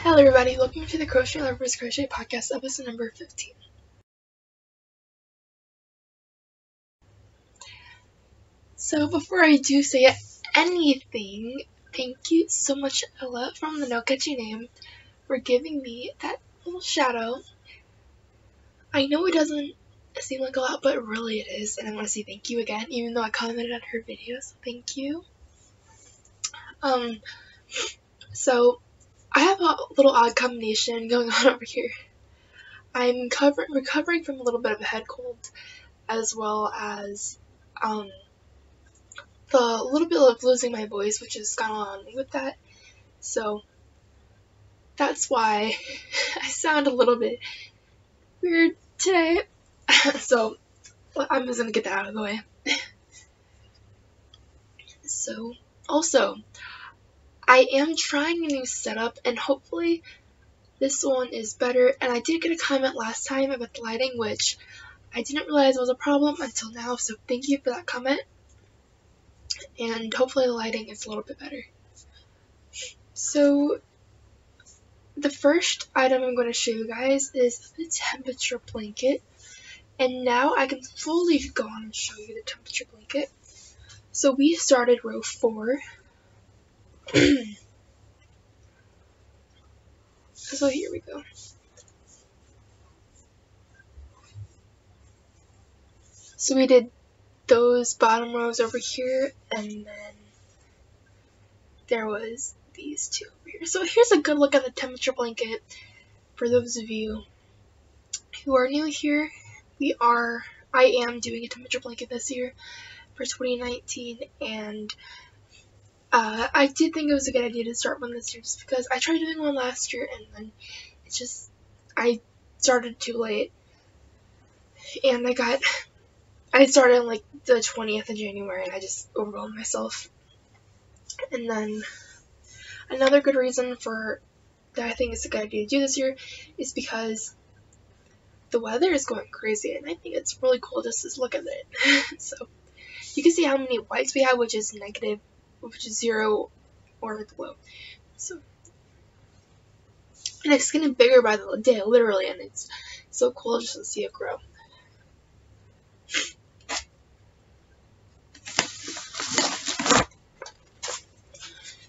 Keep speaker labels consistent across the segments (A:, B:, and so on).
A: Hello everybody, welcome to the Crochet Lovers Crochet Podcast, episode number 15. So before I do say anything, thank you so much Ella from the No Catchy Name for giving me that little shadow. I know it doesn't seem like a lot, but really it is, and I want to say thank you again, even though I commented on her video, so thank you. Um, so I have a little odd combination going on over here. I'm cover- recovering from a little bit of a head cold, as well as um, the little bit of losing my voice, which has gone on with that. So that's why I sound a little bit weird today. so I'm just gonna get that out of the way. so also I am trying a new setup and hopefully this one is better. And I did get a comment last time about the lighting, which I didn't realize was a problem until now. So thank you for that comment. And hopefully the lighting is a little bit better. So the first item I'm going to show you guys is the temperature blanket. And now I can fully go on and show you the temperature blanket. So we started row 4 so here we go. So we did those bottom rows over here, and then there was these two over here. So here's a good look at the temperature blanket for those of you who are new here. We are, I am doing a temperature blanket this year for 2019, and uh, I did think it was a good idea to start one this year just because I tried doing one last year and then it's just I started too late. And I got I started on like the 20th of January and I just overwhelmed myself. And then another good reason for that I think it's a good idea to do this year is because the weather is going crazy and I think it's really cool just to look at it. So you can see how many whites we have which is negative which is zero or below. So, and it's getting bigger by the day, literally, and it's so cool just to see it grow.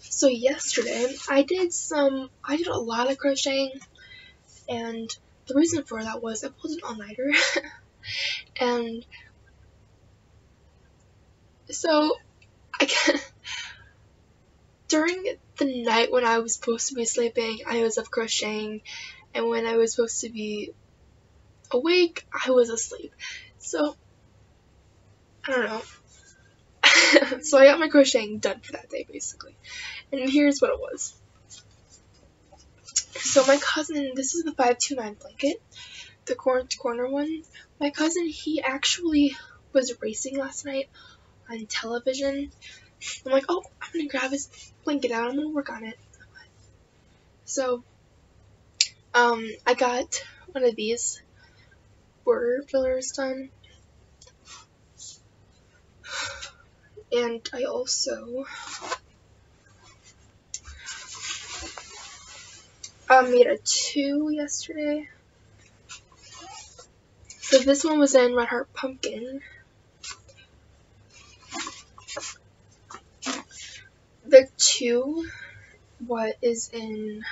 A: So yesterday, I did some, I did a lot of crocheting, and the reason for that was I pulled an all-nighter, and so I can't, during the night when I was supposed to be sleeping, I was up crocheting, and when I was supposed to be awake, I was asleep. So, I don't know. so I got my crocheting done for that day, basically. And here's what it was. So my cousin, this is the 529 blanket, the corner to corner one. My cousin, he actually was racing last night on television I'm like, oh, I'm gonna grab his blanket out. I'm gonna work on it. So, um, I got one of these border fillers done. And I also um, made a two yesterday. So this one was in Red Heart Pumpkin. Two what is in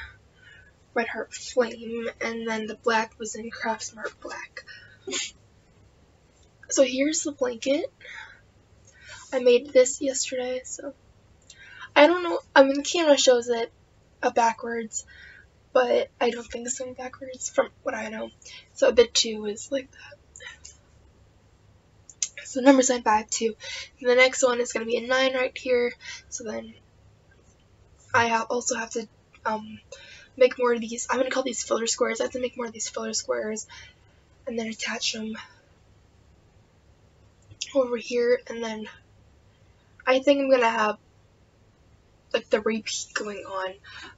A: Red Heart Flame, and then the black was in Craft Smart Black. So here's the blanket. I made this yesterday, so I don't know. I mean, the camera shows it uh, backwards, but I don't think it's going backwards from what I know. So a bit two is like that. So number sign 5, 2. And the next one is going to be a 9 right here. So then I have also have to um, make more of these. I'm going to call these filler squares. I have to make more of these filler squares and then attach them over here. And then I think I'm going to have like the repeat going on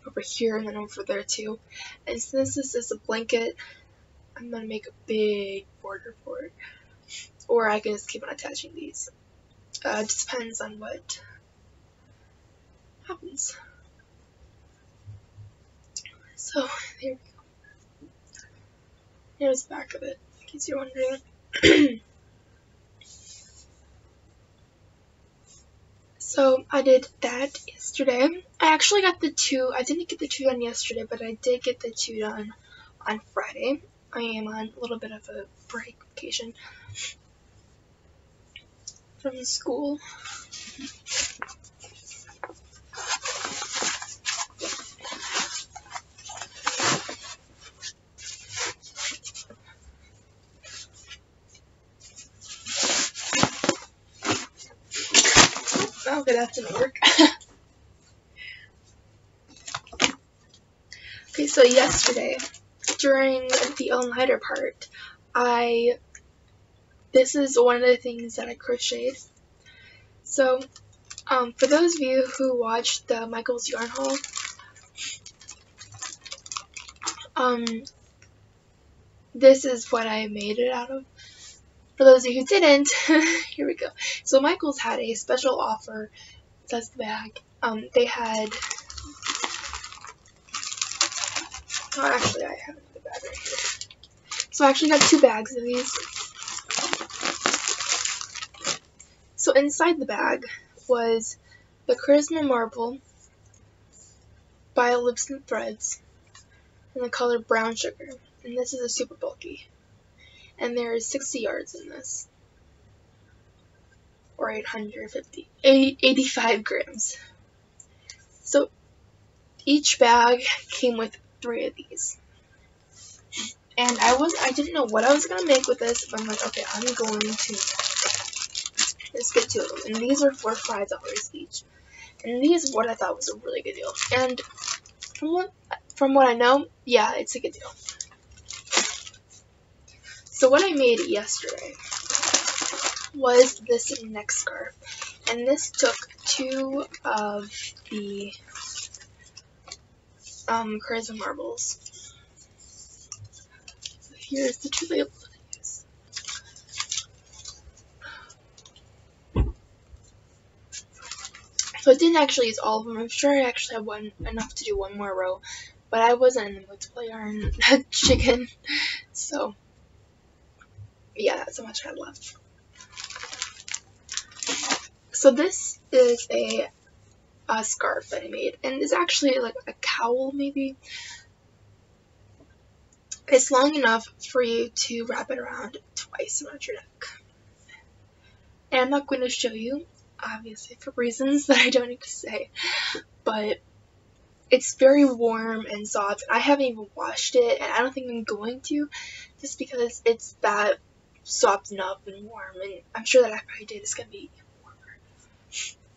A: over here and then over there too. And since this is a blanket, I'm going to make a big border for it. Or I can just keep on attaching these. Uh, it just depends on what happens. So there we go. Here's the back of it, in case you're wondering. so, I did that yesterday. I actually got the two, I didn't get the two done yesterday, but I did get the two done on Friday. I am on a little bit of a break vacation from school. okay, so yesterday, during the all-nighter part, I, this is one of the things that I crocheted. So, um, for those of you who watched the Michael's Yarn Haul, um, this is what I made it out of. For those of you who didn't, here we go. So Michaels had a special offer. That's the bag. Um, they had. Oh, actually, I have another bag right here. So I actually got two bags of these. So inside the bag was the Charisma Marble by Loops and Threads in the color brown sugar. And this is a super bulky and there is 60 yards in this, or 850, 80, 85 grams. So each bag came with three of these. And I was I didn't know what I was gonna make with this, but I'm like, okay, I'm going to let's get to them. And these are for five dollars each. And these what I thought was a really good deal. And from what from what I know, yeah, it's a good deal. So what I made yesterday was this neck scarf. And this took two of the um, charisma marbles. So here's the two labels I. So I didn't actually use all of them. I'm sure I actually have one enough to do one more row, but I wasn't in the mood to play yarn Chicken, so yeah, that's how much I had left. So this is a, a scarf that I made, and it's actually like a cowl maybe. It's long enough for you to wrap it around twice around your neck. And I'm not going to show you, obviously for reasons that I don't need to say, but it's very warm and soft. I haven't even washed it, and I don't think I'm going to, just because it's that soften up and warm, and I'm sure that after I did, it's gonna be warmer.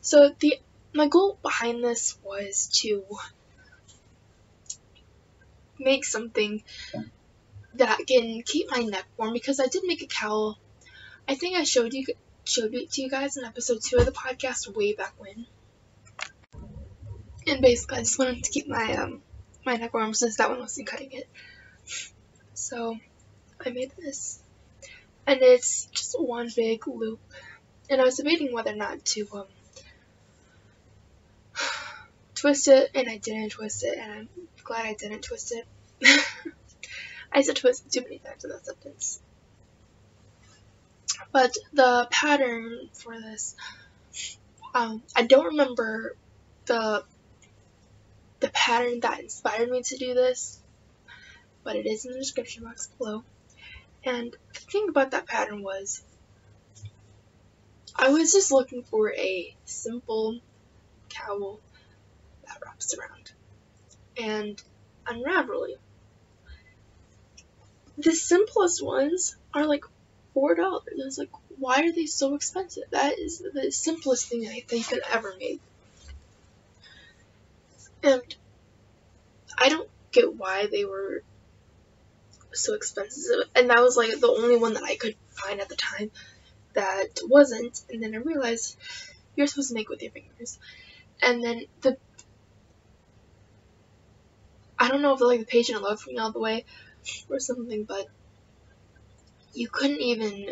A: So the my goal behind this was to make something that can keep my neck warm because I did make a cowl. I think I showed you showed it to you guys in episode two of the podcast way back when. And basically, I just wanted to keep my um my neck warm since that one wasn't cutting it. So I made this and it's just one big loop. And I was debating whether or not to um, twist it, and I didn't twist it, and I'm glad I didn't twist it. I said twist too many times in that sentence. But the pattern for this, um, I don't remember the the pattern that inspired me to do this, but it is in the description box below. And the thing about that pattern was, I was just looking for a simple cowl that wraps around. And on Ravelry. The simplest ones are like four dollars. I was like, why are they so expensive? That is the simplest thing I think I've ever made. And I don't get why they were so expensive, and that was like the only one that I could find at the time that wasn't. And then I realized you're supposed to make with your fingers, and then the I don't know if like the patient love me all the way or something, but you couldn't even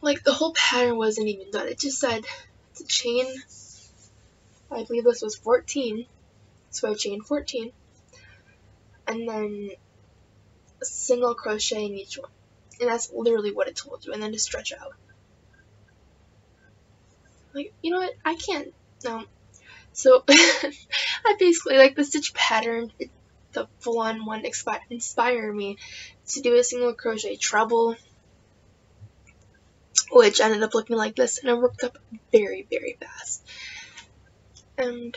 A: like the whole pattern wasn't even done. It just said it's chain. I believe this was 14 So I chain 14 and then a single crochet in each one. And that's literally what it told you. And then to stretch out. Like, you know what? I can't. No. So, I basically, like, the stitch pattern, it, the full-on one expi inspired me to do a single crochet treble, which ended up looking like this, and it worked up very, very fast. And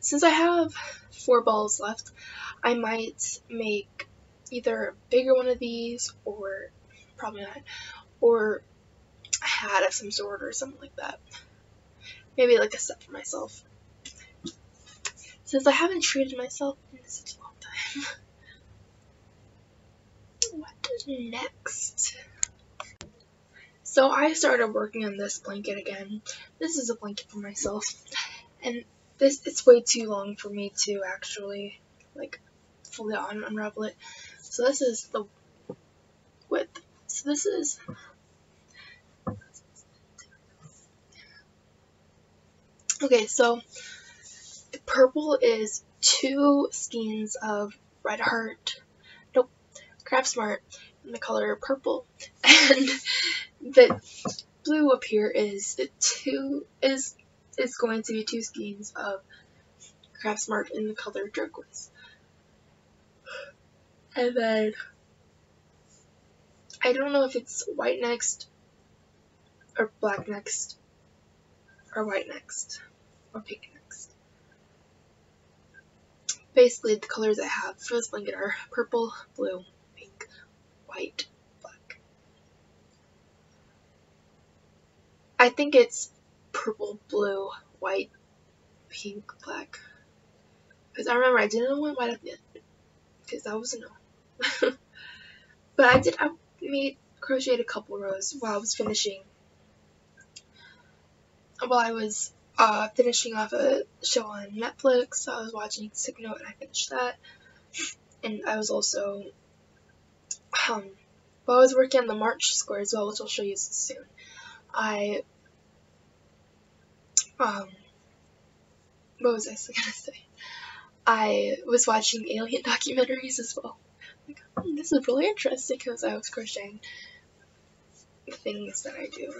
A: since I have four balls left, I might make either a bigger one of these, or probably not, or a hat of some sort or something like that. Maybe like a set for myself. Since I haven't treated myself in such a long time. what next? So I started working on this blanket again. This is a blanket for myself. And this it's way too long for me to actually like fully un unravel it. So this is the width. So this is Okay, so purple is two skeins of Red Heart, nope, Craft Smart in the color purple, and the blue up here is two is is going to be two skeins of Craft Smart in the color turquoise. And then I don't know if it's white next or black next or white next or pink next. Basically the colors I have for this blanket are purple, blue, pink, white, black. I think it's purple, blue, white, pink, black. Because I remember I didn't want white at the end. Because that was a no. but I did, I made, crocheted a couple rows while I was finishing, while I was uh, finishing off a show on Netflix. I was watching Sick Note and I finished that. And I was also, um, while I was working on the March square as well, which I'll show you soon, I, um, what was I gonna say? I was watching alien documentaries as well like, hmm, this is really interesting because I was crocheting things that I do.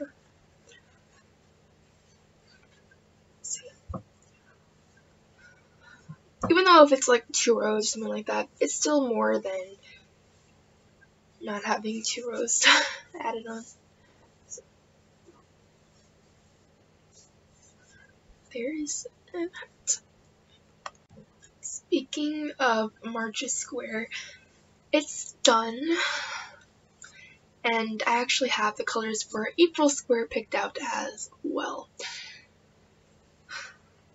A: Even though if it's like two rows or something like that, it's still more than not having two rows added on. So, there is that. Speaking of March's Square, it's done. And I actually have the colors for April Square picked out as well.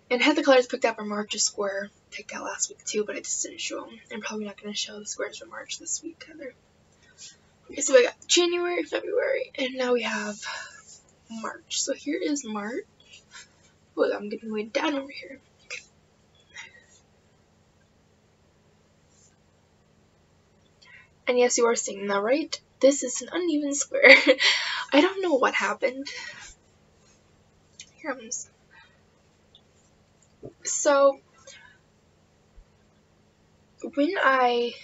A: And I had the colors picked out for March's Square picked out last week too, but I just didn't show them. I'm probably not going to show the squares for March this week either. Okay, so we got January, February, and now we have March. So here is March. Oh, I'm getting way down over here. And yes, you are seeing that right. This is an uneven square. I don't know what happened. Here comes. So, when I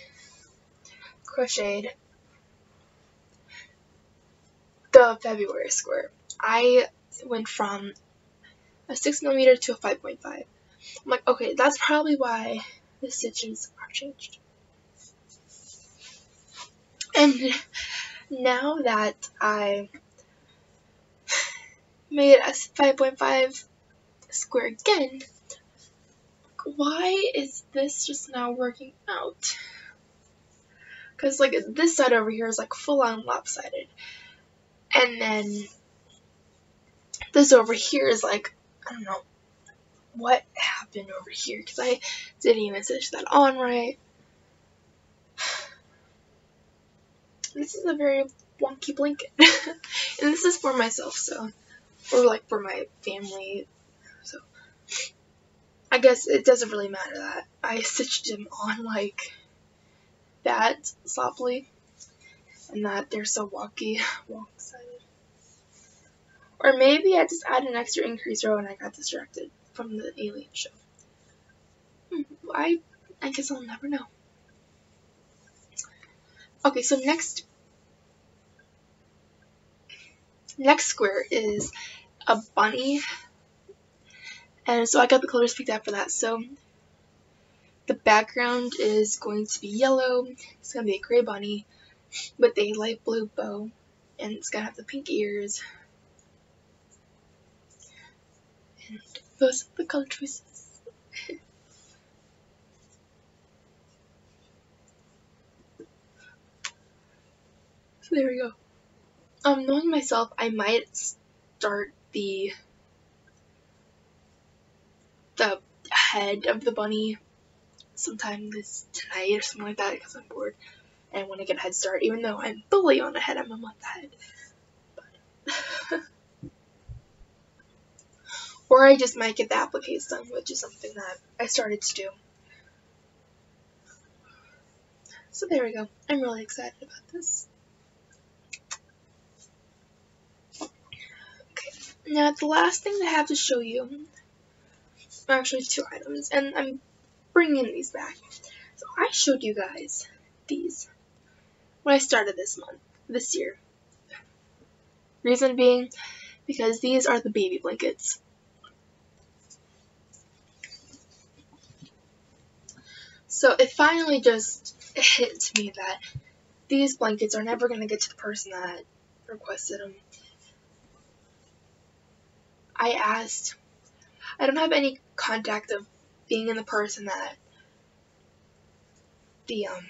A: crocheted the February square, I went from a 6 millimeter to a 5.5. I'm like, okay, that's probably why the stitches are changed. And now that I made a 5.5 square again, why is this just now working out? Because, like, this side over here is, like, full-on lopsided. And then this over here is, like, I don't know what happened over here. Because I didn't even stitch that on right. This is a very wonky blanket. and this is for myself, so. Or like for my family. So. I guess it doesn't really matter that I stitched them on like that softly. And that they're so wonky, wonk-sided. Or maybe I just added an extra increase row and I got distracted from the alien show. Hmm, I I guess I'll never know. Okay, so next next square is a bunny. And so I got the colors picked out for that. So the background is going to be yellow. It's going to be a gray bunny with a light blue bow. And it's going to have the pink ears. And those are the color choices. there we go. Um, knowing myself, I might start the the head of the bunny sometime this tonight or something like that because I'm bored and want to get a head start. Even though I'm fully on the head, I'm a month ahead. But or I just might get the appliques done, which is something that I started to do. So there we go. I'm really excited about this. Now, the last thing I have to show you are actually two items, and I'm bringing these back. So I showed you guys these when I started this month, this year. Reason being, because these are the baby blankets. So it finally just hit me that these blankets are never going to get to the person that requested them. I asked, I don't have any contact of being in the person that the um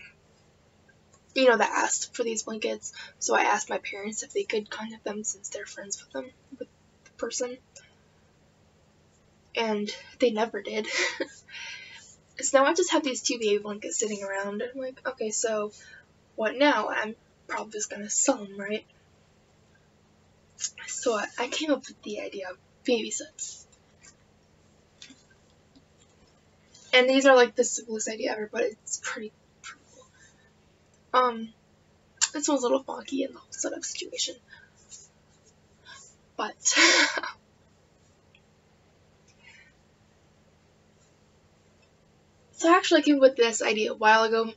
A: you know that asked for these blankets. So i asked my parents if they could contact them since they're friends with them with the person. And they never did. So now i just have these two baby blankets sitting around. I'm like okay so what now? I'm probably just gonna sell them right? So I, I came up with the idea of baby sets. And these are like the simplest idea ever, but it's pretty, pretty cool. Um, this one's a little funky in the whole setup situation. But, so I actually came up with this idea a while ago,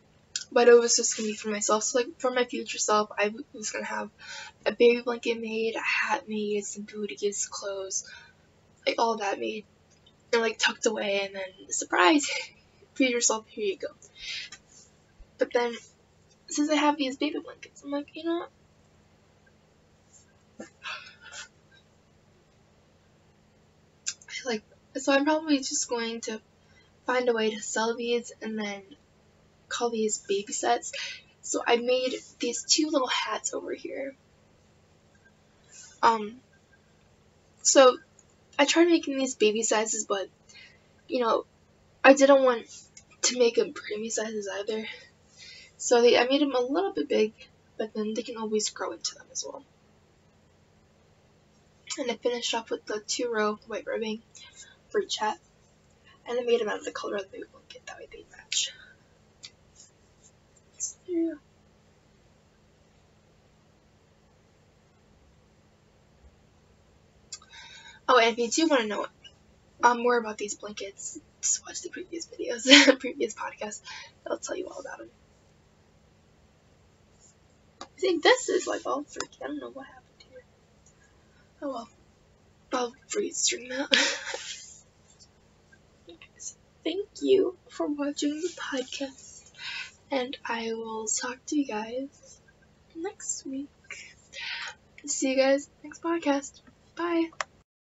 A: but it was just gonna be for myself. So like for my future self, I was gonna have a baby blanket made, a hat made, some booties, clothes, like all that made, and like tucked away, and then surprise, for yourself, here you go. But then, since I have these baby blankets, I'm like, you know. I like so I'm probably just going to find a way to sell these and then call these baby sets. So I made these two little hats over here. Um, so I tried making these baby sizes, but, you know, I didn't want to make them preemie sizes either. So they, I made them a little bit big, but then they can always grow into them as well. And I finished off with the two row white ribbing for each hat. And I made them out of the color of the blanket, that way they match. Oh, and if you do want to know um, more about these blankets, just watch the previous videos, previous podcasts. I'll tell you all about them. I think this is like all freaky. I don't know what happened here. Oh well. I'll freeze stream that. thank you for watching the podcast and I will talk to you guys next week. See you guys next podcast. Bye.